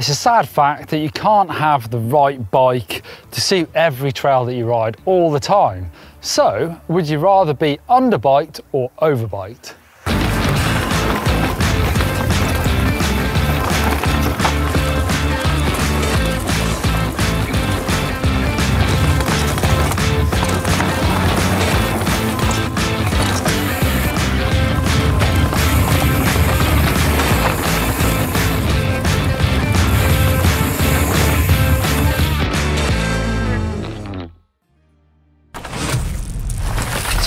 It's a sad fact that you can't have the right bike to suit every trail that you ride all the time. So, would you rather be underbiked or overbiked?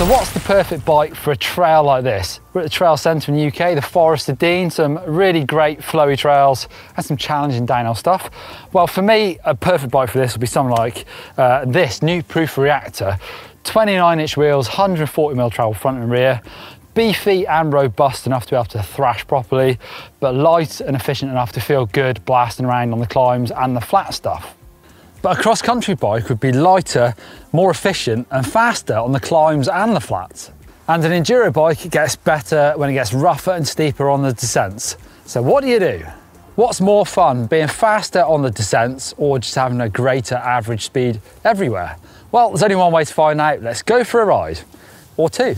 So what's the perfect bike for a trail like this? We're at the Trail Centre in the UK, the Forest of Dean, some really great flowy trails and some challenging downhill stuff. Well, for me, a perfect bike for this would be something like uh, this new Proof Reactor. 29 inch wheels, 140 mm travel front and rear, beefy and robust enough to be able to thrash properly, but light and efficient enough to feel good blasting around on the climbs and the flat stuff. But a cross-country bike would be lighter, more efficient and faster on the climbs and the flats. And an enduro bike gets better when it gets rougher and steeper on the descents. So what do you do? What's more fun, being faster on the descents or just having a greater average speed everywhere? Well, there's only one way to find out. Let's go for a ride, or two.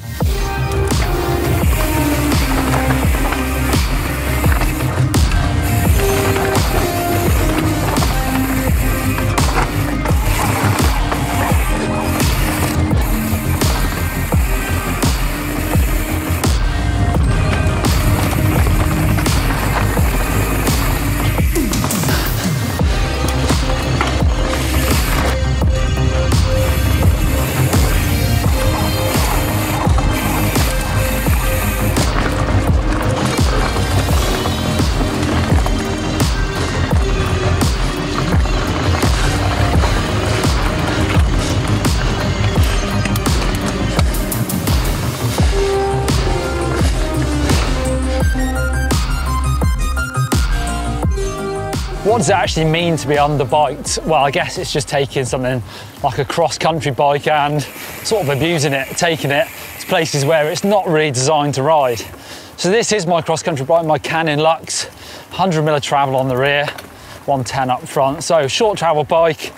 What does it actually mean to be underbiked? Well, I guess it's just taking something like a cross-country bike and sort of abusing it, taking it to places where it's not really designed to ride. So this is my cross-country bike, my Canyon Lux, 100 mil of travel on the rear, 110 up front. So short travel bike,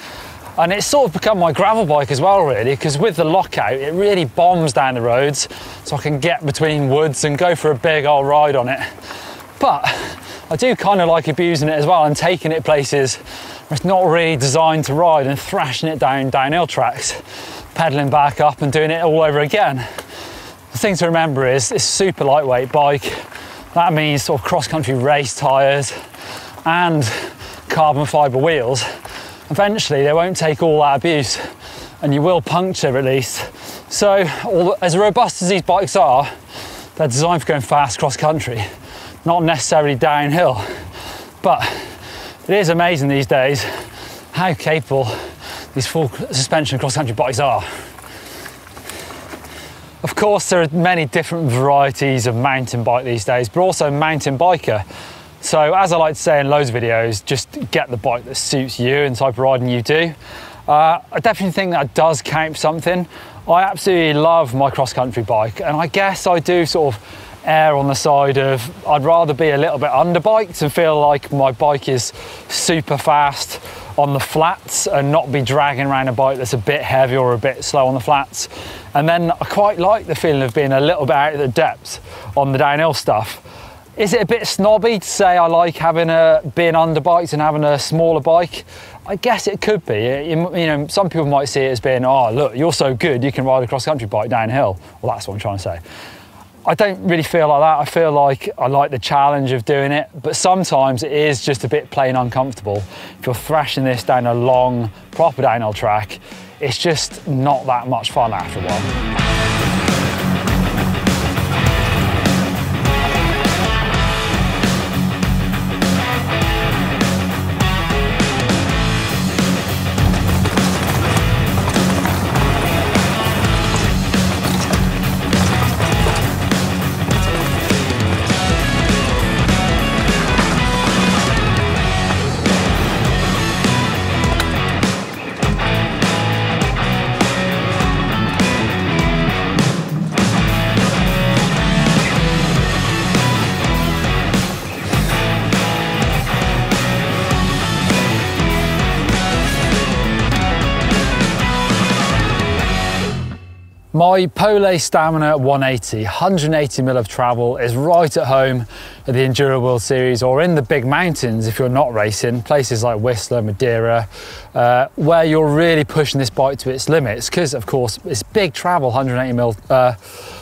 and it's sort of become my gravel bike as well really because with the lockout it really bombs down the roads so I can get between woods and go for a big old ride on it but I do kind of like abusing it as well and taking it places it's not really designed to ride and thrashing it down downhill tracks, pedaling back up and doing it all over again. The thing to remember is it's super lightweight bike. That means sort of cross-country race tyres and carbon fibre wheels. Eventually they won't take all that abuse and you will puncture at least. So as robust as these bikes are, they're designed for going fast cross country not necessarily downhill. But it is amazing these days how capable these full suspension cross-country bikes are. Of course, there are many different varieties of mountain bike these days, but also mountain biker. So as I like to say in loads of videos, just get the bike that suits you and type of riding you do. Uh, I definitely think that does count something. I absolutely love my cross-country bike, and I guess I do sort of err on the side of I'd rather be a little bit underbiked and feel like my bike is super fast on the flats and not be dragging around a bike that's a bit heavy or a bit slow on the flats. And then I quite like the feeling of being a little bit out of the depths on the downhill stuff. Is it a bit snobby to say I like having a being underbiked and having a smaller bike? I guess it could be. You, you, know, some people might see it as being, oh, look, you're so good, you can ride a cross-country bike downhill. Well, that's what I'm trying to say. I don't really feel like that. I feel like I like the challenge of doing it, but sometimes it is just a bit plain uncomfortable. If you're thrashing this down a long, proper downhill track, it's just not that much fun after a while. My Pole Stamina 180, 180 mil of travel is right at home at the Enduro World Series or in the big mountains if you're not racing, places like Whistler, Madeira, uh, where you're really pushing this bike to its limits because of course it's big travel, 180 mil. Uh,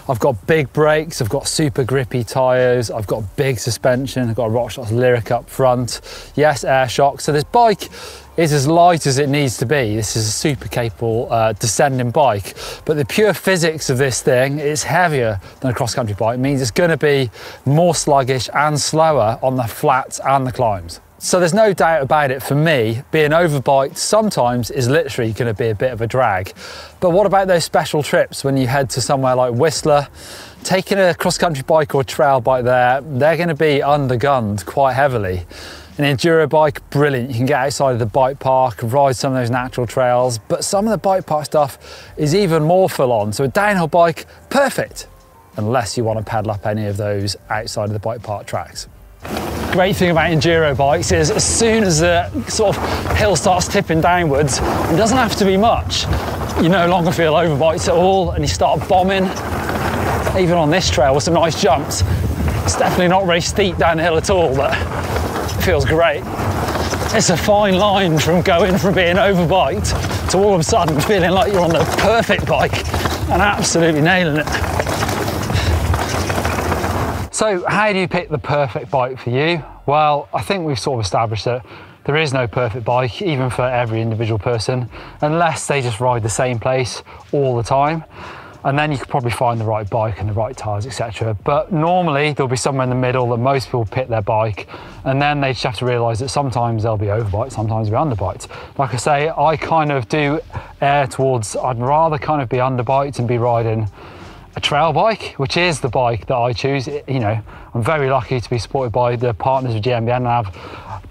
I've got big brakes, I've got super grippy tyres, I've got big suspension, I've got a RockShox Lyrik up front, yes, air shock. So this bike is as light as it needs to be. This is a super capable uh, descending bike, but the pure physics of this thing is heavier than a cross-country bike. It means it's going to be more sluggish and slower on the flats and the climbs. So there's no doubt about it for me, being overbiked sometimes is literally to be a bit of a drag. But what about those special trips when you head to somewhere like Whistler, taking a cross-country bike or trail bike there, they're to be undergunned quite heavily. An enduro bike, brilliant. You can get outside of the bike park, ride some of those natural trails, but some of the bike park stuff is even more full on. So a downhill bike, perfect, unless you want to pedal up any of those outside of the bike park tracks. Great thing about enduro bikes is as soon as the sort of hill starts tipping downwards, it doesn't have to be much. You no longer feel overbiked at all and you start bombing. Even on this trail with some nice jumps, it's definitely not very steep downhill at all, but feels great. It's a fine line from going from being overbiked to all of a sudden feeling like you're on the perfect bike and absolutely nailing it. So how do you pick the perfect bike for you? Well, I think we've sort of established that there is no perfect bike, even for every individual person, unless they just ride the same place all the time and then you could probably find the right bike and the right tyres, etc. But normally there'll be somewhere in the middle that most people pit their bike, and then they just have to realise that sometimes they'll be overbiked, sometimes they'll be underbiked. Like I say, I kind of do err towards, I'd rather kind of be underbiked and be riding a trail bike, which is the bike that I choose. You know, I'm very lucky to be supported by the partners of GMBN and have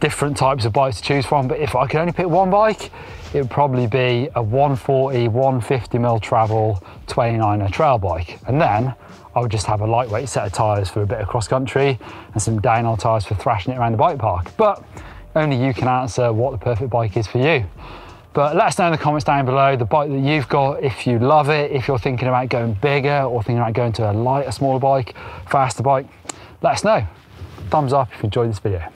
different types of bikes to choose from. But if I could only pick one bike, it would probably be a 140, 150 mil travel 29er trail bike. And then I would just have a lightweight set of tyres for a bit of cross country and some downhill tyres for thrashing it around the bike park. But only you can answer what the perfect bike is for you. But let us know in the comments down below the bike that you've got, if you love it, if you're thinking about going bigger or thinking about going to a lighter, smaller bike, faster bike, let us know. Thumbs up if you enjoyed this video.